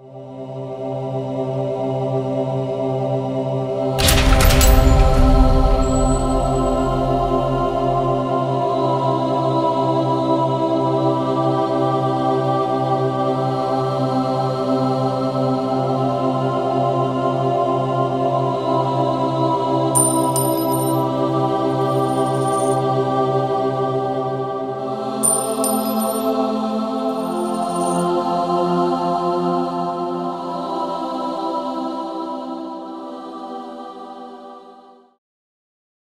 Oh.